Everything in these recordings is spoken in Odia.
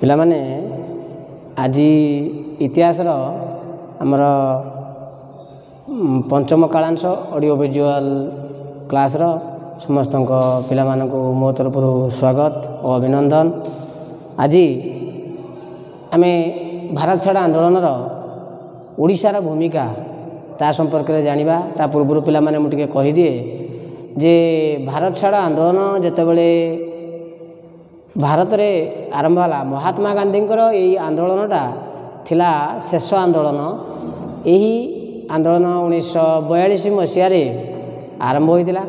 ପିଲାମାନେ ଆଜି ଇତିହାସର ଆମର ପଞ୍ଚମ କାଳାଂଶ ଅଡ଼ିଓ ଭିଜୁଆଲ୍ କ୍ଲାସ୍ର ସମସ୍ତଙ୍କ ପିଲାମାନଙ୍କୁ ମୋ ତରଫରୁ ସ୍ୱାଗତ ଓ ଅଭିନନ୍ଦନ। ଆଜି ଆମେ ଭାରତ ଛାଡ଼ ଆନ୍ଦୋଳନର ଓଡ଼ିଶାର ଭୂମିକା ତା ସମ୍ପର୍କରେ ଜାଣିବା। ତା ପୂର୍ବରୁ ପିଲାମାନେ ମୁଁ ଟିକେ କହିଦିଏ ଯେ ଭାରତ ଛାଡ଼ ଆନ୍ଦୋଳନ ଯେତେବେଳେ ଭାରତରେ ଆରମ୍ଭ ହେଲା ମହାତ୍ମା ଗାନ୍ଧୀଙ୍କର ଏହି ଆନ୍ଦୋଳନଟା ଥିଲା ଶେଷ ଆନ୍ଦୋଳନ। ଏହି ଆନ୍ଦୋଳନ ଉଣେଇଶହ ବୟାଳିଶ ମସିହାରେ ଆରମ୍ଭ ହୋଇଥିଲା।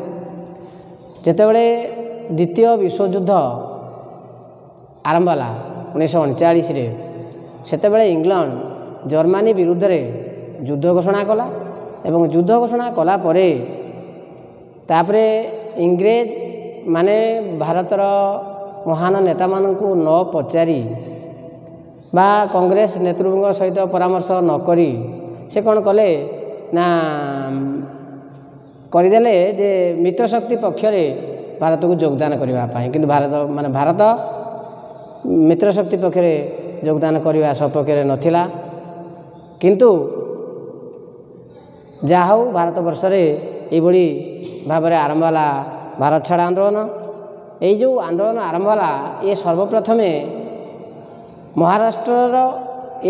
ଯେତେବେଳେ ଦ୍ୱିତୀୟ ବିଶ୍ୱଯୁଦ୍ଧ ଆରମ୍ଭ ହେଲା ଉଣେଇଶହ ଅଣଚାଳିଶରେ ସେତେବେଳେ ଇଂଲଣ୍ଡ ଜର୍ମାନୀ ବିରୁଦ୍ଧରେ ଯୁଦ୍ଧ ଘୋଷଣା କଲା ଏବଂ ଯୁଦ୍ଧ ଘୋଷଣା କଲା ପରେ ତାପରେ ଇଂରେଜ ମାନେ ଭାରତର ମହାନ ନେତାମାନଙ୍କୁ ନ ପଚାରି ବା କଂଗ୍ରେସ ନେତୃବୃନ୍ଦ ସହିତ ପରାମର୍ଶ ନ କରି ସେ କ'ଣ କଲେ? ନା କରିଦେଲେ ଯେ ମିତ୍ରଶକ୍ତି ପକ୍ଷରେ ଭାରତକୁ ଯୋଗଦାନ କରିବା ପାଇଁ। କିନ୍ତୁ ଭାରତ ମାନେ ଭାରତ ମିତ୍ରଶକ୍ତି ପକ୍ଷରେ ଯୋଗଦାନ କରିବା ସପକ୍ଷରେ ନଥିଲା। କିନ୍ତୁ ଯାହା ହେଉ ଭାରତବର୍ଷରେ ଏଇଭଳି ଭାବରେ ଆରମ୍ଭ ହେଲା ଭାରତ ଛାଡ଼ ଆନ୍ଦୋଳନ। ଏଇ ଯେଉଁ ଆନ୍ଦୋଳନ ଆରମ୍ଭ ହେଲା ଏ ସର୍ବପ୍ରଥମେ ମହାରାଷ୍ଟ୍ରର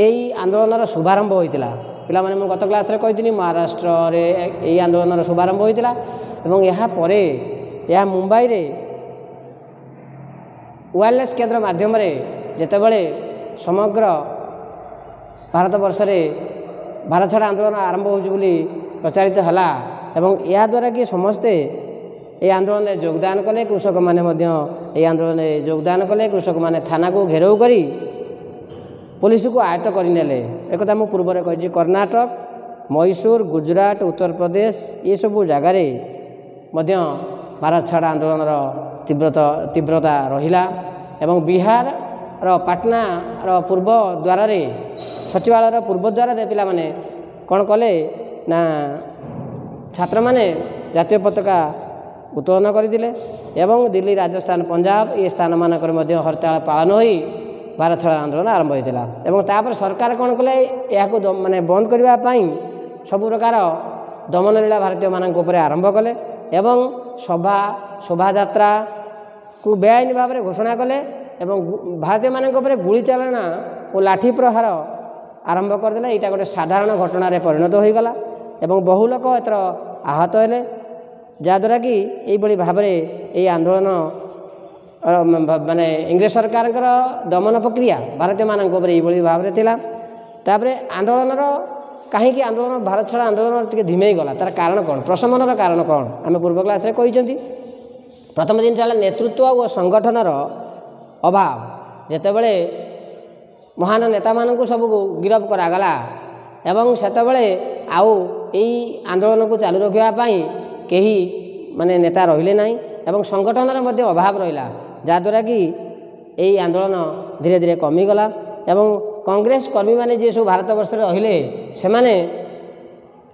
ଏଇ ଆନ୍ଦୋଳନର ଶୁଭାରମ୍ଭ ହୋଇଥିଲା। ପିଲାମାନେ ମୁଁ ଗତ କ୍ଲାସ୍ରେ କହିଥିଲି ମହାରାଷ୍ଟ୍ରରେ ଏହି ଆନ୍ଦୋଳନର ଶୁଭାରମ୍ଭ ହୋଇଥିଲା ଏବଂ ଏହାପରେ ଏହା ମୁମ୍ବାଇରେ ୱାୟାରଲେସ୍ କେନ୍ଦ୍ର ମାଧ୍ୟମରେ ଯେତେବେଳେ ସମଗ୍ର ଭାରତବର୍ଷରେ ଭାରତ ଛାଡ଼ ଆନ୍ଦୋଳନ ଆରମ୍ଭ ହେଉଛି ବୋଲି ପ୍ରଚାରିତ ହେଲା ଏବଂ ଏହାଦ୍ୱାରା କି ସମସ୍ତେ ଏହି ଆନ୍ଦୋଳନରେ ଯୋଗଦାନ କଲେ କୃଷକମାନେ ମଧ୍ୟ ଏହି ଆନ୍ଦୋଳନରେ ଯୋଗଦାନ କଲେ କୃଷକମାନେ ଥାନାକୁ ଘେରାଉ କରି ପୋଲିସକୁ ଆୟତ୍ତ କରିନେଲେ। ଏକଥା ମୁଁ ପୂର୍ବରେ କହିଛି କର୍ଣ୍ଣାଟକ ମହୀଶୂର ଗୁଜୁରାଟ ଉତ୍ତରପ୍ରଦେଶ ଏସବୁ ଜାଗାରେ ମଧ୍ୟ ଭାରତ ଛାଡ଼ ଆନ୍ଦୋଳନର ତୀବ୍ରତା ତୀବ୍ରତା ରହିଲା ଏବଂ ବିହାରର ପାଟନାର ପୂର୍ବ ଦ୍ୱାରରେ ସଚିବାଳୟର ପୂର୍ବ ଦ୍ୱାରରେ ପିଲାମାନେ କ'ଣ କଲେ ନା ଛାତ୍ରମାନେ ଜାତୀୟ ପତାକା ଉତ୍ତୋଳନ କରିଥିଲେ ଏବଂ ଦିଲ୍ଲୀ ରାଜସ୍ଥାନ ପଞ୍ଜାବ ଏ ସ୍ଥାନମାନଙ୍କରେ ମଧ୍ୟ ହରତାଳ ପାଳନ ହୋଇ ଭାରତ ଛାଡ଼ ଆନ୍ଦୋଳନ ଆରମ୍ଭ ହୋଇଥିଲା। ଏବଂ ତାପରେ ସରକାର କ'ଣ କଲେ? ଏହାକୁ ମାନେ ବନ୍ଦ କରିବା ପାଇଁ ସବୁ ପ୍ରକାର ଦମନଲୀଳା ଭାରତୀୟମାନଙ୍କ ଉପରେ ଆରମ୍ଭ କଲେ ଏବଂ ସଭା ଶୋଭାଯାତ୍ରାକୁ ବେଆଇନ ଭାବରେ ଘୋଷଣା କଲେ ଏବଂ ଭାରତୀୟମାନଙ୍କ ଉପରେ ଗୁଳି ଚାଳନା ଓ ଲାଠି ପ୍ରହାର ଆରମ୍ଭ କରିଦେଲେ। ଏଇଟା ଗୋଟେ ସାଧାରଣ ଘଟଣାରେ ପରିଣତ ହୋଇଗଲା ଏବଂ ବହୁ ଲୋକ ଏଥର ଆହତ ହେଲେ। ଯାହାଦ୍ୱାରା କି ଏଇଭଳି ଭାବରେ ଏହି ଆନ୍ଦୋଳନ ମାନେ ଇଂରେଜ ସରକାରଙ୍କର ଦମନ ପ୍ରକ୍ରିୟା ଭାରତୀୟମାନଙ୍କ ଉପରେ ଏଇଭଳି ଭାବରେ ଥିଲା। ତାପରେ ଆନ୍ଦୋଳନର କାହିଁକି ଆନ୍ଦୋଳନ ଭାରତ ଛାଡ଼ ଆନ୍ଦୋଳନ ଟିକେ ଧିମେଇ ଗଲା ତା'ର କାରଣ କ'ଣ? ପ୍ରଶମନର କାରଣ କ'ଣ? ଆମେ ପୂର୍ବ କ୍ଲାସ୍ରେ କହିଛନ୍ତି ପ୍ରଥମ ଜିନିଷ ହେଲା ନେତୃତ୍ୱ ଓ ସଂଗଠନର ଅଭାବ। ଯେତେବେଳେ ମହାନ ନେତାମାନଙ୍କୁ ସବୁ ଗିରଫ କରାଗଲା ଏବଂ ସେତେବେଳେ ଆଉ ଏଇ ଆନ୍ଦୋଳନକୁ ଚାଲୁ ରଖିବା ପାଇଁ କେହି ମାନେ ନେତା ରହିଲେ ନାହିଁ ଏବଂ ସଂଗଠନର ମଧ୍ୟ ଅଭାବ ରହିଲା ଯାହାଦ୍ୱାରା କି ଏହି ଆନ୍ଦୋଳନ ଧୀରେ ଧୀରେ କମିଗଲା ଏବଂ କଂଗ୍ରେସ କର୍ମୀମାନେ ଯିଏ ସବୁ ଭାରତବର୍ଷରେ ରହିଲେ ସେମାନେ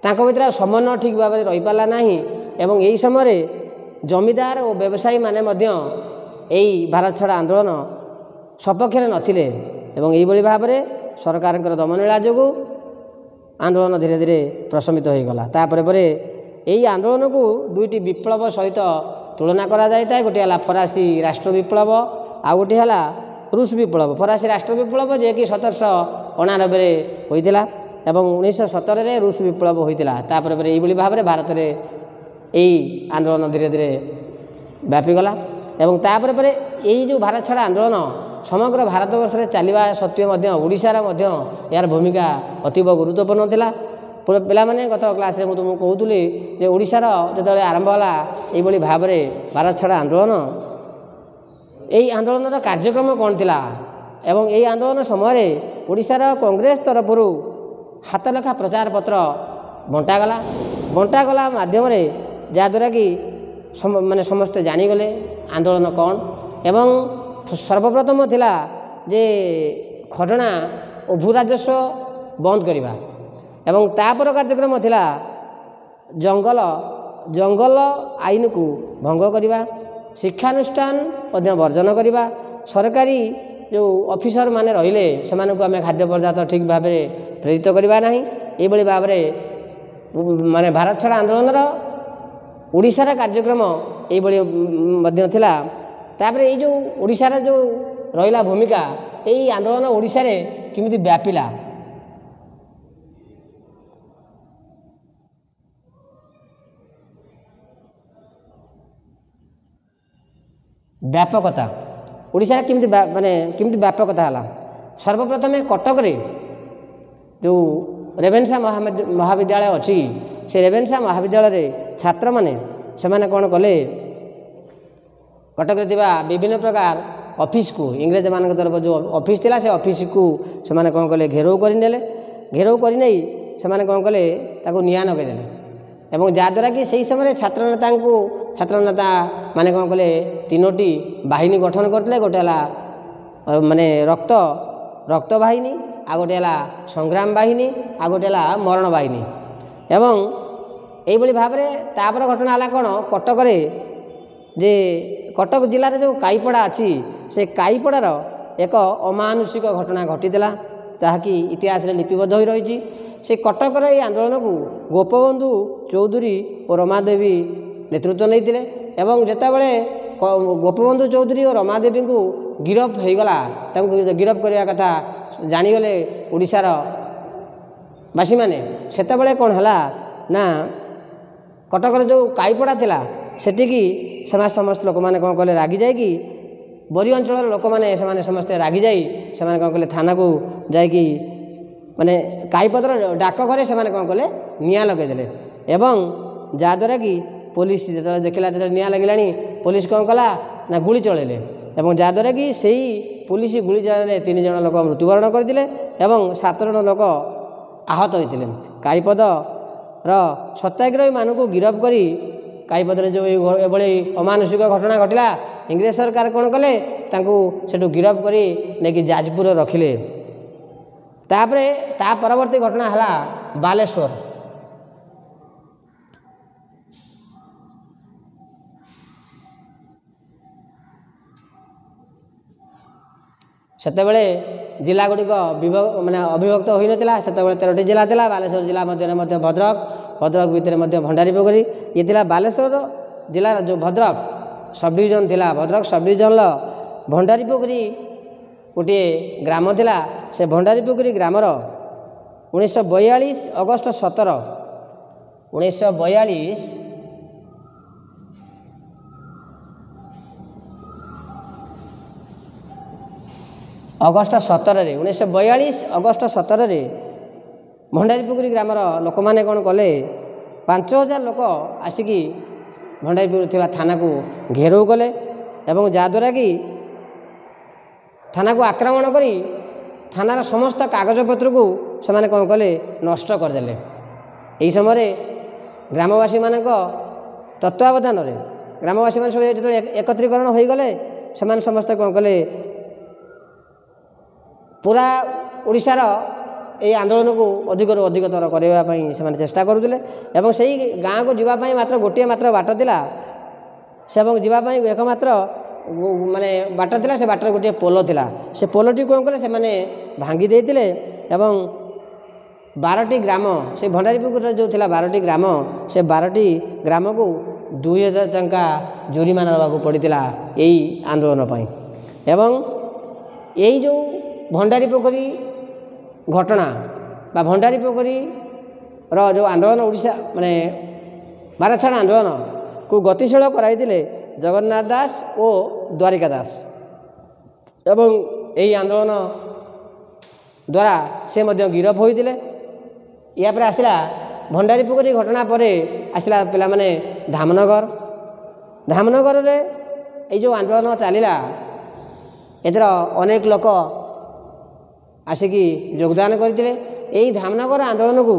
ତାଙ୍କ ଭିତରେ ଆଉ ସମନ୍ୱୟ ଠିକ୍ ଭାବରେ ରହିପାରିଲା ନାହିଁ ଏବଂ ଏହି ସମୟରେ ଜମିଦାର ଓ ବ୍ୟବସାୟୀମାନେ ମଧ୍ୟ ଏହି ଭାରତ ଛାଡ଼ ଆନ୍ଦୋଳନ ସପକ୍ଷରେ ନଥିଲେ ଏବଂ ଏହିଭଳି ଭାବରେ ସରକାରଙ୍କର ଦମନୀଳା ଯୋଗୁଁ ଆନ୍ଦୋଳନ ଧୀରେ ଧୀରେ ପ୍ରଶମିତ ହୋଇଗଲା। ତାପରେ ପରେ ଏହି ଆନ୍ଦୋଳନକୁ ଦୁଇଟି ବିପ୍ଳବ ସହିତ ତୁଳନା କରାଯାଇଥାଏ ଗୋଟିଏ ହେଲା ଫରାସୀ ରାଷ୍ଟ୍ର ବିପ୍ଳବ ଆଉ ଗୋଟିଏ ହେଲା ରୁଷ ବିପ୍ଳବ। ଫରାସୀ ରାଷ୍ଟ୍ର ବିପ୍ଳବ ଯିଏକି ସତରଶହ ଅଣାନବେରେ ହୋଇଥିଲା ଏବଂ ଉଣେଇଶହ ସତରରେ ରୁଷ ବିପ୍ଳବ ହୋଇଥିଲା। ତାପରେ ପରେ ଏଇଭଳି ଭାବରେ ଭାରତରେ ଏହି ଆନ୍ଦୋଳନ ଧୀରେ ଧୀରେ ବ୍ୟାପିଗଲା ଏବଂ ତାପରେ ପରେ ଏଇ ଯେଉଁ ଭାରତ ଛାଡ଼ ଆନ୍ଦୋଳନ ସମଗ୍ର ଭାରତବର୍ଷରେ ଚାଲିବା ସତ୍ତ୍ୱେ ମଧ୍ୟ ଓଡ଼ିଶାର ମଧ୍ୟ ଏହାର ଭୂମିକା ଅତୀବ ଗୁରୁତ୍ୱପୂର୍ଣ୍ଣ ଥିଲା। ପିଲାମାନେ ଗତ କ୍ଲାସ୍ରେ ମୁଁ ତୁମକୁ କହୁଥିଲି ଯେ ଓଡ଼ିଶାର ଯେତେବେଳେ ଆରମ୍ଭ ହେଲା ଏଇଭଳି ଭାବରେ ଭାରତ ଛାଡ଼ ଆନ୍ଦୋଳନ ଏହି ଆନ୍ଦୋଳନର କାର୍ଯ୍ୟକ୍ରମ କ'ଣ ଥିଲା? ଏବଂ ଏହି ଆନ୍ଦୋଳନ ସମୟରେ ଓଡ଼ିଶାର କଂଗ୍ରେସ ତରଫରୁ ହାତଲେଖା ପ୍ରଚାର ପତ୍ର ବଣ୍ଟାଗଲା। ବଣ୍ଟାଗଲା ମାଧ୍ୟମରେ ଯାହାଦ୍ୱାରା କି ମାନେ ସମସ୍ତେ ଜାଣିଗଲେ ଆନ୍ଦୋଳନ କ'ଣ। ଏବଂ ସର୍ବପ୍ରଥମ ଥିଲା ଯେ ଖଜଣା ଓ ଭୂ ରାଜସ୍ୱ ବନ୍ଦ କରିବା। ଏବଂ ତାପର କାର୍ଯ୍ୟକ୍ରମ ଥିଲା ଜଙ୍ଗଲ ଜଙ୍ଗଲ ଆଇନକୁ ଭଙ୍ଗ କରିବା ଶିକ୍ଷାନୁଷ୍ଠାନ ମଧ୍ୟ ବର୍ଜନ କରିବା। ସରକାରୀ ଯେଉଁ ଅଫିସର ମାନେ ରହିଲେ ସେମାନଙ୍କୁ ଆମେ ଖାଦ୍ୟ ପଦାର୍ଥ ଠିକ୍ ଭାବରେ ପ୍ରେରିତ କରିବା ନାହିଁ। ଏହିଭଳି ଭାବରେ ମାନେ ଭାରତ ଛାଡ଼ ଆନ୍ଦୋଳନର ଓଡ଼ିଶାର କାର୍ଯ୍ୟକ୍ରମ ଏଇଭଳି ମଧ୍ୟ ଥିଲା। ତାପରେ ଏଇ ଯେଉଁ ଓଡ଼ିଶାର ଯେଉଁ ରହିଲା ଭୂମିକା ଏଇ ଆନ୍ଦୋଳନ ଓଡ଼ିଶାରେ କେମିତି ବ୍ୟାପିଲା? ବ୍ୟାପକତା। ଓଡ଼ିଶାରେ କେମିତି ମାନେ କେମିତି ବ୍ୟାପକତା ହେଲା? ସର୍ବପ୍ରଥମେ କଟକରେ ଯେଉଁ ରେଭେନ୍ସା ମହାବିଦ୍ୟାଳୟ ଅଛି ସେ ରେଭେନ୍ସା ମହାବିଦ୍ୟାଳୟରେ ଛାତ୍ରମାନେ ସେମାନେ କ'ଣ କଲେ? କଟକରେ ଥିବା ବିଭିନ୍ନ ପ୍ରକାର ଅଫିସକୁ ଇଂରେଜମାନଙ୍କ ତରଫ ଯେଉଁ ଅଫିସ ଥିଲା ସେ ଅଫିସକୁ ସେମାନେ କ'ଣ କଲେ? ଘେରାଉ କରିନେଲେ। ଘେରାଉ କରିନେଇ ସେମାନେ କ'ଣ କଲେ? ତାକୁ ନିଆଁ ଲଗାଇଦେଲେ। ଏବଂ ଯାହାଦ୍ୱାରା କି ସେହି ସମୟରେ ଛାତ୍ରନେତାଙ୍କୁ ଛାତ୍ରନେତା ମାନେ କ'ଣ କଲେ ତିନୋଟି ବାହିନୀ ଗଠନ କରିଥିଲେ ଗୋଟିଏ ହେଲା ମାନେ ରକ୍ତ ରକ୍ତ ବାହିନୀ ଆଉ ଗୋଟିଏ ହେଲା ସଂଗ୍ରାମ ବାହିନୀ ଆଉ ଗୋଟିଏ ହେଲା ମରଣ ବାହିନୀ। ଏବଂ ଏଇଭଳି ଭାବରେ ତାପରେ ଘଟଣା ହେଲା କ'ଣ କଟକରେ ଯେ କଟକ ଜିଲ୍ଲାରେ ଯେଉଁ କାଇପଡ଼ା ଅଛି ସେ କାଇପଡ଼ାର ଏକ ଅମାନୁଷିକ ଘଟଣା ଘଟିଥିଲା ଯାହାକି ଇତିହାସରେ ଲିପିବଦ୍ଧ ହୋଇ ରହିଛି। ସେ କଟକର ଏହି ଆନ୍ଦୋଳନକୁ ଗୋପବନ୍ଧୁ ଚୌଧୁରୀ ଓ ରମାଦେବୀ ନେତୃତ୍ୱ ନେଇଥିଲେ ଏବଂ ଯେତେବେଳେ ଗୋପବନ୍ଧୁ ଚୌଧୁରୀ ଓ ରମାଦେବୀଙ୍କୁ ଗିରଫ ହୋଇଗଲା ତାଙ୍କୁ ଗିରଫ କରିବା କଥା ଜାଣିଗଲେ ଓଡ଼ିଶାର ବାସୀମାନେ ସେତେବେଳେ କ'ଣ ହେଲା ନା କଟକର ଯେଉଁ କାଇପଡ଼ା ଥିଲା ସେଠିକି ସେମାନେ ସମସ୍ତ ଲୋକମାନେ କ'ଣ କଲେ ରାଗି ଯାଇକି ବରି ଅଞ୍ଚଳର ଲୋକମାନେ ସେମାନେ ସମସ୍ତେ ରାଗିଯାଇ ସେମାନେ କ'ଣ କଲେ ଥାନାକୁ ଯାଇକି ମାନେ କାଇପଦର ଡାକ ଘରେ ସେମାନେ କ'ଣ କଲେ? ନିଆଁ ଲଗାଇଦେଲେ। ଏବଂ ଯାହାଦ୍ୱାରା କି ପୋଲିସ ଯେତେବେଳେ ଦେଖିଲା ଯେତେବେଳେ ନିଆଁ ଲାଗିଲାଣି ପୋଲିସ କ'ଣ କଲା? ନା ଗୁଳି ଚଳାଇଲେ। ଏବଂ ଯାହାଦ୍ୱାରା କି ସେହି ପୋଲିସ ଗୁଳି ଚଳାଇଲେ ତିନି ଜଣ ଲୋକ ମୃତ୍ୟୁବରଣ କରିଥିଲେ ଏବଂ ସାତ ଜଣ ଲୋକ ଆହତ ହୋଇଥିଲେ। କାଇପଦର ସତ୍ୟାଗ୍ରହୀମାନଙ୍କୁ ଗିରଫ କରି କାଇପଦରେ ଯେଉଁ ଏଭଳି ଅମାନୁଷିକ ଘଟଣା ଘଟିଲା ଇଂରେଜ ସରକାର କ'ଣ କଲେ? ତାଙ୍କୁ ସେଠୁ ଗିରଫ କରି ନେଇକି ଯାଜପୁର ରଖିଲେ। ତାପରେ ତା ପରବର୍ତ୍ତୀ ଘଟଣା ହେଲା ବାଲେଶ୍ୱର। ସେତେବେଳେ ଜିଲ୍ଲା ଗୁଡ଼ିକ ମାନେ ଅବିଭକ୍ତ ହୋଇନଥିଲା। ସେତେବେଳେ ତେରଟି ଜିଲ୍ଲା ଥିଲା ବାଲେଶ୍ୱର ଜିଲ୍ଲା ମଧ୍ୟରେ ମଧ୍ୟ ଭଦ୍ରକ ଭଦ୍ରକ ଭିତରେ ମଧ୍ୟ ଭଣ୍ଡାରୀ ପୋଖରୀ ଇଏ ଥିଲା ବାଲେଶ୍ୱର ଜିଲ୍ଲାର ଯେଉଁ ଭଦ୍ରକ ସବ୍ ଡିଭିଜନ ଥିଲା ଭଦ୍ରକ ସବ୍ ଡିଭିଜନର ଭଣ୍ଡାରୀ ପୋଖରୀ ଗୋଟିଏ ଗ୍ରାମ ଥିଲା। ସେ ଭଣ୍ଡାରୀ ପୋଖରୀ ଗ୍ରାମର ଉଣେଇଶହ ବୟାଳିଶ ଅଗଷ୍ଟ ସତର। ଉଣେଇଶହ ବୟାଳିଶ ଅଗଷ୍ଟ ସତରରେ ଉଣେଇଶହ ବୟାଳିଶ ଅଗଷ୍ଟ ସତରରେ ଭଣ୍ଡାରୀପୁକୁରୀ ଗ୍ରାମର ଲୋକମାନେ କ'ଣ କଲେ? ପାଞ୍ଚ ହଜାର ଲୋକ ଆସିକି ଭଣ୍ଡାରୀପୁର ଥିବା ଥାନାକୁ ଘେରାଉ କଲେ ଏବଂ ଯାହାଦ୍ୱାରା କି ଥାନାକୁ ଆକ୍ରମଣ କରି ଥାନାର ସମସ୍ତ କାଗଜପତ୍ରକୁ ସେମାନେ କ'ଣ କଲେ? ନଷ୍ଟ କରିଦେଲେ। ଏହି ସମୟରେ ଗ୍ରାମବାସୀମାନଙ୍କ ତତ୍ତ୍ୱାବଧାନରେ ଗ୍ରାମବାସୀମାନେ ସବୁ ଯେତେବେଳେ ଏକତ୍ରୀକରଣ ହୋଇଗଲେ ସେମାନେ ସମସ୍ତେ କ'ଣ କଲେ? ପୁରା ଓଡ଼ିଶାର ଏହି ଆନ୍ଦୋଳନକୁ ଅଧିକରୁ ଅଧିକତର କରିବା ପାଇଁ ସେମାନେ ଚେଷ୍ଟା କରୁଥିଲେ ଏବଂ ସେହି ଗାଁକୁ ଯିବା ପାଇଁ ମାତ୍ର ଗୋଟିଏ ମାତ୍ର ବାଟ ଥିଲା। ସେ ଏବଂ ଯିବା ପାଇଁ ଏକମାତ୍ର ମାନେ ବାଟ ଥିଲା ସେ ବାଟରେ ଗୋଟିଏ ପୋଲ ଥିଲା। ସେ ପୋଲଟି କ'ଣ କଲେ ସେମାନେ ଭାଙ୍ଗି ଦେଇଥିଲେ ଏବଂ ବାରଟି ଗ୍ରାମ ସେ ଭଣ୍ଡାରୀପୁକୁରରେ ଯେଉଁ ଥିଲା ବାରଟି ଗ୍ରାମ ସେ ବାରଟି ଗ୍ରାମକୁ ଦୁଇ ହଜାର ଟଙ୍କା ଜୋରିମାନା ଦେବାକୁ ପଡ଼ିଥିଲା ଏହି ଆନ୍ଦୋଳନ ପାଇଁ। ଏବଂ ଏଇ ଯେଉଁ ଭଣ୍ଡାରୀ ପୋଖରୀ ଘଟଣା ବା ଭଣ୍ଡାରୀ ପୋଖରୀର ଯେଉଁ ଆନ୍ଦୋଳନ ଓଡ଼ିଶା ମାନେ ଭାରତ ଛାଡ଼ ଆନ୍ଦୋଳନକୁ ଗତିଶୀଳ କରାଇଥିଲେ ଜଗନ୍ନାଥ ଦାସ ଓ ଦ୍ୱାରିକା ଦାସ ଏବଂ ଏହି ଆନ୍ଦୋଳନ ଦ୍ୱାରା ସେ ମଧ୍ୟ ଗିରଫ ହୋଇଥିଲେ ୟା ପରେ ଆସିଲା ଭଣ୍ଡାରୀ ପୋଖରୀ ଘଟଣା ପରେ ଆସିଲା ପିଲାମାନେ ଧାମନଗର ଧାମନଗରରେ ଏଇ ଯେଉଁ ଆନ୍ଦୋଳନ ଚାଲିଲା ଏଥିର ଅନେକ ଲୋକ ଆସିକି ଯୋଗଦାନ କରିଥିଲେ ଏହି ଧାମନଗର ଆନ୍ଦୋଳନକୁ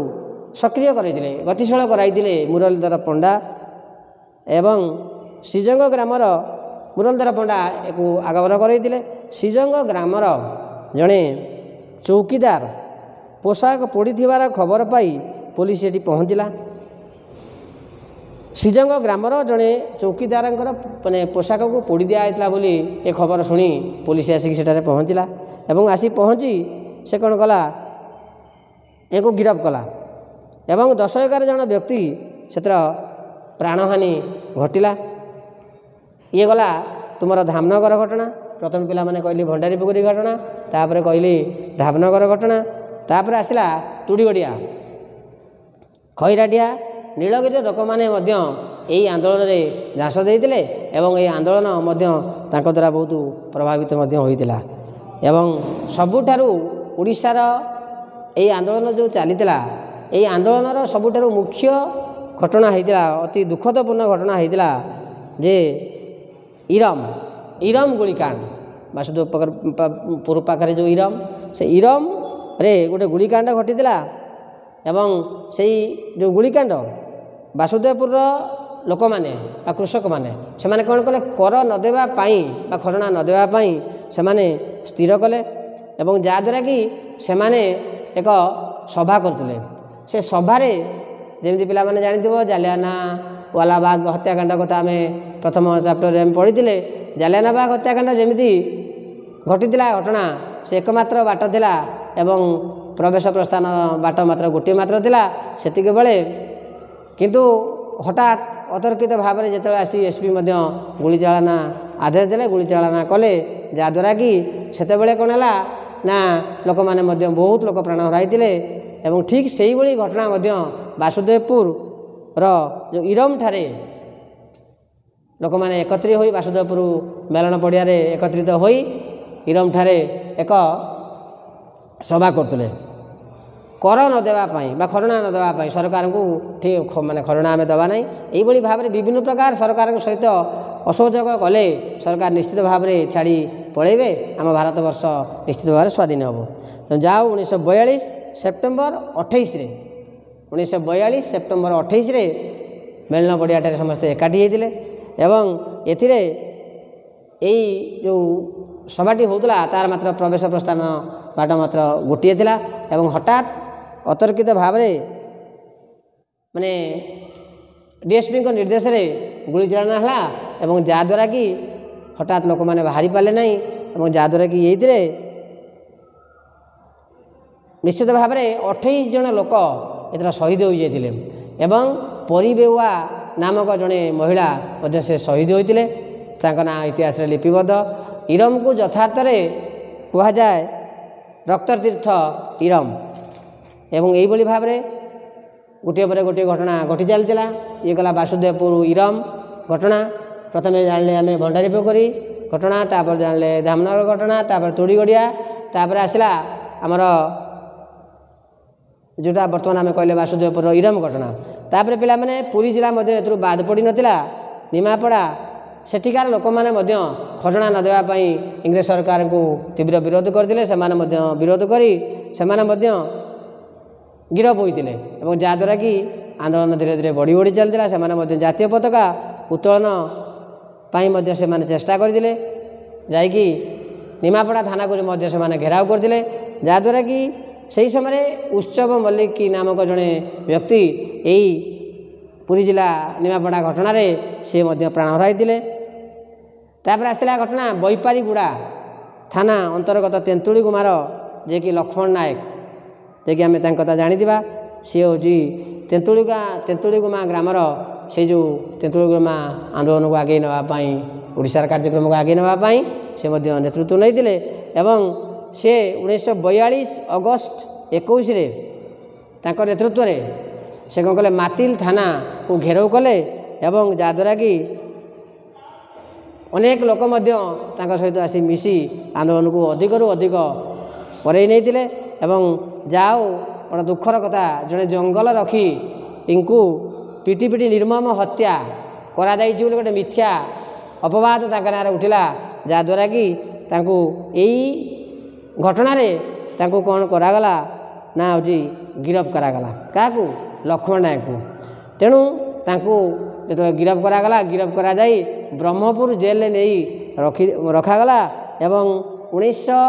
ସକ୍ରିୟ କରାଇଥିଲେ ଗତିଶୀଳ କରାଇଥିଲେ ମୁରଲୀଧର ପଣ୍ଡା ଏବଂ ଶ୍ରୀଜଙ୍ଗ ଗ୍ରାମର ମୁରଲୀଧର ପଣ୍ଡା ଏକୁ ଆଗମନ କରାଇଥିଲେ। ଶ୍ରୀଜଙ୍ଗ ଗ୍ରାମର ଜଣେ ଚୌକିଦାର ପୋଷାକ ପୋଡ଼ିଥିବାର ଖବର ପାଇ ପୋଲିସ ଏଠି ପହଞ୍ଚିଲା। ସିଜଙ୍ଗ ଗ୍ରାମର ଜଣେ ଚୌକିଦାରଙ୍କର ମାନେ ପୋଷାକକୁ ପୋଡ଼ି ଦିଆଯାଇଥିଲା ବୋଲି ଏ ଖବର ଶୁଣି ପୋଲିସ ଆସିକି ସେଠାରେ ପହଞ୍ଚିଲା ଏବଂ ଆସି ପହଞ୍ଚି ସେ କ'ଣ କଲା ଏହାକୁ ଗିରଫ କଲା ଏବଂ ଦଶ ଏଗାର ଜଣ ବ୍ୟକ୍ତି ସେଥିର ପ୍ରାଣହାନି ଘଟିଲା। ଇଏ ଗଲା ତୁମର ଧାମନଗର ଘଟଣା। ପ୍ରଥମେ ପିଲାମାନେ କହିଲେ ଭଣ୍ଡାରୀ ପୋଖରୀ ଘଟଣା। ତାପରେ କହିଲି ଧାମନଗର ଘଟଣା। ତାପରେ ଆସିଲା ତୁଡ଼ିଗଡ଼ିଆ ଖଇରାଟିଆ ନୀଳଗିରିର ଲୋକମାନେ ମଧ୍ୟ ଏହି ଆନ୍ଦୋଳନରେ ଝାସ ଦେଇଥିଲେ ଏବଂ ଏହି ଆନ୍ଦୋଳନ ମଧ୍ୟ ତାଙ୍କ ଦ୍ୱାରା ବହୁତ ପ୍ରଭାବିତ ମଧ୍ୟ ହୋଇଥିଲା। ଏବଂ ସବୁଠାରୁ ଓଡ଼ିଶାର ଏହି ଆନ୍ଦୋଳନ ଯେଉଁ ଚାଲିଥିଲା ଏହି ଆନ୍ଦୋଳନର ସବୁଠାରୁ ମୁଖ୍ୟ ଘଟଣା ହୋଇଥିଲା ଅତି ଦୁଃଖଦପୂର୍ଣ୍ଣ ଘଟଣା ହୋଇଥିଲା ଯେ ଇରମ ଇରମ ଗୁଳିକାଣ୍ଡ ବାସୁଦେବପୁର ପାଖରେ ଯେଉଁ ଇରମ ସେ ଇରମରେ ଗୋଟିଏ ଗୁଳିକାଣ୍ଡ ଘଟିଥିଲା ଏବଂ ସେଇ ଯେଉଁ ଗୁଳିକାଣ୍ଡ ବାସୁଦେବପୁରର ଲୋକମାନେ ବା କୃଷକମାନେ ସେମାନେ କ'ଣ କଲେ? କର ନ ଦେବା ପାଇଁ ବା ଖଜଣା ନ ଦେବା ପାଇଁ ସେମାନେ ସ୍ଥିର କଲେ ଏବଂ ଯାହାଦ୍ୱାରା କି ସେମାନେ ଏକ ସଭା କରୁଥିଲେ। ସେ ସଭାରେ ଯେମିତି ପିଲାମାନେ ଜାଣିଥିବ ଜାଲିଆନା ୱାଲାବାଗ ହତ୍ୟାକାଣ୍ଡ କଥା ଆମେ ପ୍ରଥମ ଚାପ୍ଟରରେ ଆମେ ପଢ଼ିଥିଲେ। ଜାଲିଆନାବାଗ ହତ୍ୟାକାଣ୍ଡ ଯେମିତି ଘଟିଥିଲା ଘଟଣା ସେ ଏକମାତ୍ର ବାଟ ଥିଲା ଏବଂ ପ୍ରବେଶ ପ୍ରସ୍ଥାନ ବାଟ ମାତ୍ର ଗୋଟିଏ ମାତ୍ର ଥିଲା ସେତିକି ବେଳେ। କିନ୍ତୁ ହଠାତ୍ ଅତର୍କିତ ଭାବରେ ଯେତେବେଳେ ଆସି ଏସ୍ ପି ମଧ୍ୟ ଗୁଳିଚାଳନା ଆଦେଶ ଦେଲେ ଗୁଳିଚାଳନା କଲେ ଯାହାଦ୍ୱାରା କି ସେତେବେଳେ କ'ଣ ହେଲା ନା ଲୋକମାନେ ମଧ୍ୟ ବହୁତ ଲୋକ ପ୍ରାଣ ହରାଇଥିଲେ ଏବଂ ଠିକ୍ ସେଇଭଳି ଘଟଣା ମଧ୍ୟ ବାସୁଦେବପୁରର ଯେଉଁ ଇରମ ଠାରେ ଲୋକମାନେ ଏକତ୍ରିତ ହୋଇ ବାସୁଦେବପୁର ମେଲଣ ପଡ଼ିଆରେ ଏକତ୍ରିତ ହୋଇ ଇରମ ଠାରେ ଏକ ସଭା କରୁଥିଲେ। କର ନ ଦେବା ପାଇଁ ବା ଖଜଣା ନ ଦେବା ପାଇଁ ସରକାରଙ୍କୁ ଠିକ୍ ମାନେ ଖଜଣା ଆମେ ଦେବା ନାହିଁ। ଏହିଭଳି ଭାବରେ ବିଭିନ୍ନ ପ୍ରକାର ସରକାରଙ୍କ ସହିତ ଅସହଯୋଗ କଲେ ସରକାର ନିଶ୍ଚିତ ଭାବରେ ଛାଡ଼ି ପଳାଇବେ। ଆମ ଭାରତବର୍ଷ ନିଶ୍ଚିତ ଭାବରେ ସ୍ୱାଧୀନ ହେବ। ତେଣୁ ଯାଉ ଉଣେଇଶହ ବୟାଳିଶ ସେପ୍ଟେମ୍ବର ଅଠେଇଶରେ ଉଣେଇଶହ ବୟାଳିଶ ସେପ୍ଟେମ୍ବର ଅଠେଇଶରେ ମେଳନ ପଡ଼ିଆଠାରେ ସମସ୍ତେ ଏକାଠି ହୋଇଥିଲେ ଏବଂ ଏଥିରେ ଏଇ ଯେଉଁ ସଭାଟି ହେଉଥିଲା ତାର ମାତ୍ର ପ୍ରବେଶ ପ୍ରସ୍ଥାନ ବାଟ ମାତ୍ର ଗୋଟିଏ ଥିଲା ଏବଂ ହଠାତ୍ ଅତର୍କିତ ଭାବରେ ମାନେ ଡିଏସ୍ପିଙ୍କ ନିର୍ଦ୍ଦେଶରେ ଗୁଳିଚାଳନା ହେଲା ଏବଂ ଯାହାଦ୍ୱାରା କି ହଠାତ୍ ଲୋକମାନେ ବାହାରି ପାରିଲେ ନାହିଁ ଏବଂ ଯାହାଦ୍ୱାରା କି ଏଇଥିରେ ନିଶ୍ଚିତ ଭାବରେ ଅଠେଇଶ ଜଣ ଲୋକ ଏଥିରେ ଶହୀଦ ହୋଇଯାଇଥିଲେ ଏବଂ ପରିବେଉଆ ନାମକ ଜଣେ ମହିଳା ମଧ୍ୟ ସେ ଶହୀଦ ହୋଇଥିଲେ ତାଙ୍କ ନାଁ ଇତିହାସରେ ଲିପିବଦ୍ଧ। ଇରମକୁ ଯଥାର୍ଥରେ କୁହାଯାଏ ରକ୍ତତୀର୍ଥ ଇରମ। ଏବଂ ଏହିଭଳି ଭାବରେ ଗୋଟିଏ ପରେ ଗୋଟିଏ ଘଟଣା ଘଟି ଚାଲିଥିଲା। ଇଏ ଗଲା ବାସୁଦେବପୁର ଇରମ ଘଟଣା। ପ୍ରଥମେ ଜାଣିଲେ ଆମେ ଭଣ୍ଡାରୀ ପୋଖରୀ ଘଟଣା ତାପରେ ଜାଣିଲେ ଧାମନଗର ଘଟଣା ତାପରେ ତୁଡ଼ିଗଡ଼ିଆ ତାପରେ ଆସିଲା ଆମର ଯେଉଁଟା ବର୍ତ୍ତମାନ ଆମେ କହିଲେ ବାସୁଦେବପୁରର ଇରମ ଘଟଣା। ତାପରେ ପିଲାମାନେ ପୁରୀ ଜିଲ୍ଲା ମଧ୍ୟ ଏଥିରୁ ବାଦ ପଡ଼ିନଥିଲା ନିମାପଡ଼ା ସେଠିକାର ଲୋକମାନେ ମଧ୍ୟ ଖଜଣା ନ ଦେବା ପାଇଁ ଇଂରେଜ ସରକାରଙ୍କୁ ତୀବ୍ର ବିରୋଧ କରିଥିଲେ। ସେମାନେ ମଧ୍ୟ ବିରୋଧ କରି ସେମାନେ ମଧ୍ୟ ଗିରଫ ହୋଇଥିଲେ ଏବଂ ଯାହାଦ୍ୱାରା କି ଆନ୍ଦୋଳନ ଧୀରେ ଧୀରେ ବଢ଼ି ବଢ଼ି ଚାଲିଥିଲା। ସେମାନେ ମଧ୍ୟ ଜାତୀୟ ପତାକା ଉତ୍ତୋଳନ ପାଇଁ ମଧ୍ୟ ସେମାନେ ଚେଷ୍ଟା କରିଥିଲେ। ଯାଇକି ନିମାପଡ଼ା ଥାନାକୁ ମଧ୍ୟ ସେମାନେ ଘେରାଉ କରିଥିଲେ। ଯାହାଦ୍ୱାରା କି ସେହି ସମୟରେ ଉତ୍ସବ ମଲ୍ଲିକ ନାମକ ଜଣେ ବ୍ୟକ୍ତି ଏହି ପୁରୀ ଜିଲ୍ଲା ନିମାପଡ଼ା ଘଟଣାରେ ସେ ମଧ୍ୟ ପ୍ରାଣ ହରାଇଥିଲେ। ତାପରେ ଆସିଥିଲା ଘଟଣା ବୈପାରିଗୁଡ଼ା ଥାନା ଅନ୍ତର୍ଗତ ତେନ୍ତୁଳି କୁମାର ଯିଏକି ଲକ୍ଷ୍ମଣ ନାୟକ ଯିଏକି ଆମେ ତାଙ୍କ କଥା ଜାଣିଥିବା ସିଏ ହେଉଛି ତେନ୍ତୁଳି ତେନ୍ତୁଳି ଗୁମା ଗ୍ରାମର ସେ ଯେଉଁ ତେନ୍ତୁଳି ଗୁମା ଆନ୍ଦୋଳନକୁ ଆଗେଇ ନେବା ପାଇଁ ଓଡ଼ିଶାର କାର୍ଯ୍ୟକ୍ରମକୁ ଆଗେଇ ନେବା ପାଇଁ ସେ ମଧ୍ୟ ନେତୃତ୍ୱ ନେଇଥିଲେ ଏବଂ ସେ ଉଣେଇଶହ ବୟାଳିଶ ଅଗଷ୍ଟ ଏକୋଇଶରେ ତାଙ୍କ ନେତୃତ୍ୱରେ ସେ କ'ଣ କଲେ ମାତିଲ ଥାନାକୁ ଘେରାଉ କଲେ ଏବଂ ଯାହାଦ୍ୱାରା କି ଅନେକ ଲୋକ ମଧ୍ୟ ତାଙ୍କ ସହିତ ଆସି ମିଶି ଆନ୍ଦୋଳନକୁ ଅଧିକରୁ ଅଧିକ କରେଇ ନେଇଥିଲେ ଏବଂ ଯାଉ ବଡ଼ ଦୁଃଖର କଥା ଜଣେ ଜଙ୍ଗଲ ରଖି ଇଙ୍କୁ ପିଟି ପିଟି ନିର୍ମମ ହତ୍ୟା କରାଯାଇଛି ବୋଲି ଗୋଟେ ମିଥ୍ୟା ଅପବାଦ ତାଙ୍କ ନାଁରେ ଉଠିଲା ଯାହାଦ୍ୱାରା କି ତାଙ୍କୁ ଏଇ ଘଟଣାରେ ତାଙ୍କୁ କ'ଣ କରାଗଲା? ନା ହେଉଛି ଗିରଫ କରାଗଲା। କାହାକୁ? ଲକ୍ଷ୍ମଣ ନାୟକକୁ ତେଣୁ ତାଙ୍କୁ ଯେତେବେଳେ ଗିରଫ କରାଗଲା ଗିରଫ କରାଯାଇ ବ୍ରହ୍ମପୁର ଜେଲରେ ନେଇ ରଖି ରଖାଗଲା ଏବଂ ଉଣେଇଶହ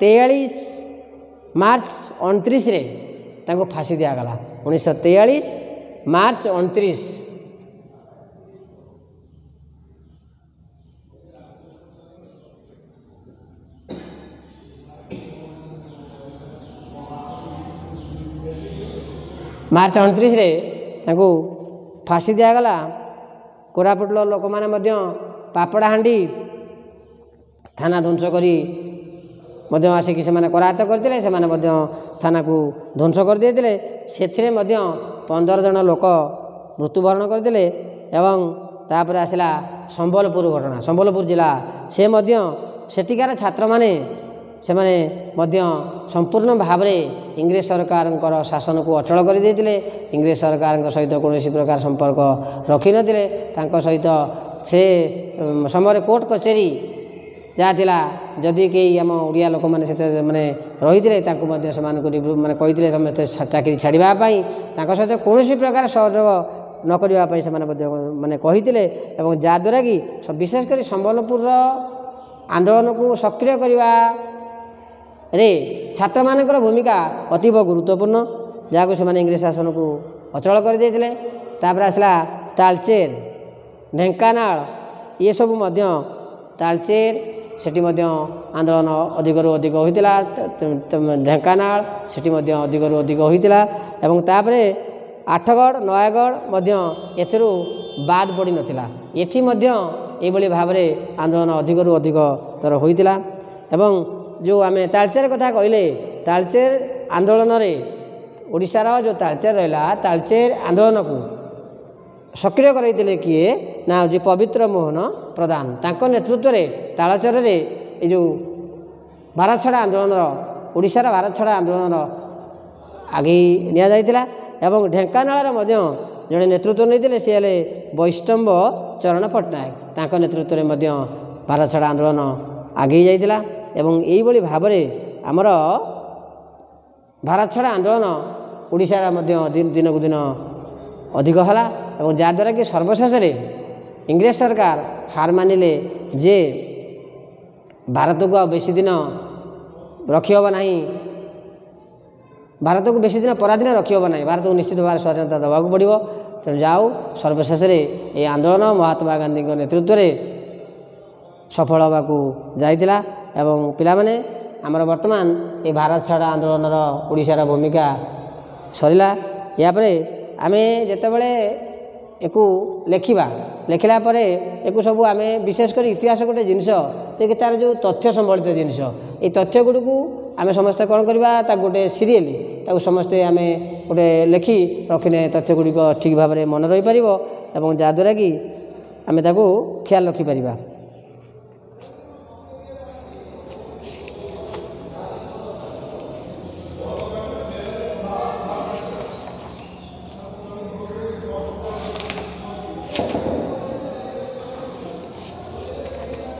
ତେୟାଳିଶ ମାର୍ଚ୍ଚ ଅଣତିରିଶରେ ତାଙ୍କୁ ଫାଶୀ ଦିଆଗଲା। ଉଣେଇଶହ ତେୟାଳିଶ ମାର୍ଚ୍ଚ ଅଣତିରିଶ ମାର୍ଚ୍ଚ ଅଣତିରିଶରେ ତାଙ୍କୁ ଫାଶୀ ଦିଆଗଲା। କୋରାପୁଟର ଲୋକମାନେ ମଧ୍ୟ ପାପଡ଼ାହାଣ୍ଡି ଥାନା ଧ୍ୱଂସ କରି ମଧ୍ୟ ଆସିକି ସେମାନେ କରାୟତ୍ତ କରିଥିଲେ। ସେମାନେ ମଧ୍ୟ ଥାନାକୁ ଧ୍ୱଂସ କରିଦେଇଥିଲେ। ସେଥିରେ ମଧ୍ୟ ପନ୍ଦର ଜଣ ଲୋକ ମୃତ୍ୟୁବରଣ କରିଥିଲେ ଏବଂ ତାପରେ ଆସିଲା ସମ୍ବଲପୁର ଘଟଣା। ସମ୍ବଲପୁର ଜିଲ୍ଲା ସେ ମଧ୍ୟ ସେଠିକାର ଛାତ୍ରମାନେ ସେମାନେ ମଧ୍ୟ ସମ୍ପୂର୍ଣ୍ଣ ଭାବରେ ଇଂରେଜ ସରକାରଙ୍କର ଶାସନକୁ ଅଚଳ କରିଦେଇଥିଲେ। ଇଂରେଜ ସରକାରଙ୍କ ସହିତ କୌଣସି ପ୍ରକାର ସମ୍ପର୍କ ରଖିନଥିଲେ। ତାଙ୍କ ସହିତ ସେ ସମୟରେ କୋର୍ଟ କଚେରୀ ଯାହା ଥିଲା ଯଦି କେହି ଆମ ଓଡ଼ିଆ ଲୋକମାନେ ସେଥିରେ ମାନେ ରହିଥିଲେ ତାଙ୍କୁ ମଧ୍ୟ ସେମାନଙ୍କୁ ମାନେ କହିଥିଲେ ସମସ୍ତେ ଚାକିରି ଛାଡ଼ିବା ପାଇଁ। ତାଙ୍କ ସହିତ କୌଣସି ପ୍ରକାର ସହଯୋଗ ନ କରିବା ପାଇଁ ସେମାନେ ମଧ୍ୟ ମାନେ କହିଥିଲେ ଏବଂ ଯାହାଦ୍ୱାରା କି ବିଶେଷ କରି ସମ୍ବଲପୁରର ଆନ୍ଦୋଳନକୁ ସକ୍ରିୟ କରିବାରେ ଛାତ୍ରମାନଙ୍କର ଭୂମିକା ଅତୀବ ଗୁରୁତ୍ୱପୂର୍ଣ୍ଣ ଯାହାକୁ ସେମାନେ ଇଂରେଜ ଶାସନକୁ ଅଚଳ କରିଦେଇଥିଲେ। ତାପରେ ଆସିଲା ତାଳଚେର ଢେଙ୍କାନାଳ ଏସବୁ ମଧ୍ୟ ତାଳଚେର ସେଠି ମଧ୍ୟ ଆନ୍ଦୋଳନ ଅଧିକରୁ ଅଧିକ ହୋଇଥିଲା। ଢେଙ୍କାନାଳ ସେଠି ମଧ୍ୟ ଅଧିକରୁ ଅଧିକ ହୋଇଥିଲା। ଏବଂ ତାପରେ ଆଠଗଡ଼ ନୟାଗଡ଼ ମଧ୍ୟ ଏଥିରୁ ବାଦ ପଡ଼ିନଥିଲା ଏଠି ମଧ୍ୟ ଏଇଭଳି ଭାବରେ ଆନ୍ଦୋଳନ ଅଧିକରୁ ଅଧିକ ତର ହୋଇଥିଲା। ଏବଂ ଯେଉଁ ଆମେ ତାଳଚେର କଥା କହିଲେ ତାଳଚେର ଆନ୍ଦୋଳନରେ ଓଡ଼ିଶାର ଯେଉଁ ତାଳଚେର ରହିଲା ତାଳଚେର ଆନ୍ଦୋଳନକୁ ସକ୍ରିୟ କରାଇଥିଲେ କିଏ ନା ହେଉଛି ପବିତ୍ର ମୋହନ ପ୍ରଧାନ ତାଙ୍କ ନେତୃତ୍ୱରେ ତାଳଚରରେ ଏ ଯେଉଁ ଭାରତ ଛଡ଼ା ଆନ୍ଦୋଳନର ଓଡ଼ିଶାର ଭାରତ ଛଡ଼ା ଆନ୍ଦୋଳନର ଆଗେଇ ନିଆଯାଇଥିଲା ଏବଂ ଢେଙ୍କାନାଳର ମଧ୍ୟ ଜଣେ ନେତୃତ୍ୱ ନେଇଥିଲେ ସେ ହେଲେ ବୈଷ୍ଣବ ଚରଣ ପଟ୍ଟନାୟକ ତାଙ୍କ ନେତୃତ୍ୱରେ ମଧ୍ୟ ଭାରତ ଛଡ଼ା ଆନ୍ଦୋଳନ ଆଗେଇ ଯାଇଥିଲା ଏବଂ ଏଇଭଳି ଭାବରେ ଆମର ଭାରତ ଛଡ଼ା ଆନ୍ଦୋଳନ ଓଡ଼ିଶାର ମଧ୍ୟ ଦିନକୁ ଦିନ ଅଧିକ ହେଲା ଏବଂ ଯାହାଦ୍ୱାରା କି ସର୍ବଶେଷରେ ଇଂରେଜ ସରକାର ହାର ମାନିଲେ ଯେ ଭାରତକୁ ଆଉ ବେଶୀ ଦିନ ରଖିହେବ ନାହିଁ ଭାରତକୁ ବେଶୀ ଦିନ ପରାଧୀନ ରଖିହେବ ନାହିଁ ଭାରତକୁ ନିଶ୍ଚିତ ଭାବରେ ସ୍ୱାଧୀନତା ଦେବାକୁ ପଡ଼ିବ ତେଣୁ ଯାଉ ସର୍ବଶେଷରେ ଏହି ଆନ୍ଦୋଳନ ମହାତ୍ମା ଗାନ୍ଧୀଙ୍କ ନେତୃତ୍ୱରେ ସଫଳ ହେବାକୁ ଯାଇଥିଲା ଏବଂ ପିଲାମାନେ ଆମର ବର୍ତ୍ତମାନ ଏ ଭାରତ ଛାଡ଼ ଆନ୍ଦୋଳନର ଓଡ଼ିଶାର ଭୂମିକା ସରିଲା। ଏହାପରେ ଆମେ ଯେତେବେଳେ ଏକୁ ଲେଖିବା ଲେଖିଲା ପରେ ଏକୁ ସବୁ ଆମେ ବିଶେଷ କରି ଇତିହାସ ଗୋଟେ ଜିନିଷ ଯେ ତା'ର ଯେଉଁ ତଥ୍ୟ ସମ୍ବଳିତ ଜିନିଷ এই ତଥ୍ୟ ଗୁଡ଼ିକୁ ଆମେ ସମସ୍ତେ କ'ଣ କରିବା ତାକୁ ଗୋଟେ ସିରିଏଲ ତାକୁ ସମସ୍ତେ ଆମେ ଗୋଟେ ଲେଖି ରଖିଲେ ତଥ୍ୟ ଗୁଡ଼ିକ ଠିକ୍ ଭାବରେ ମନେ ରହିପାରିବ ଏବଂ ଯାହାଦ୍ୱାରା କି ଆମେ ତାକୁ ଖିଆଲ ରଖିପାରିବା।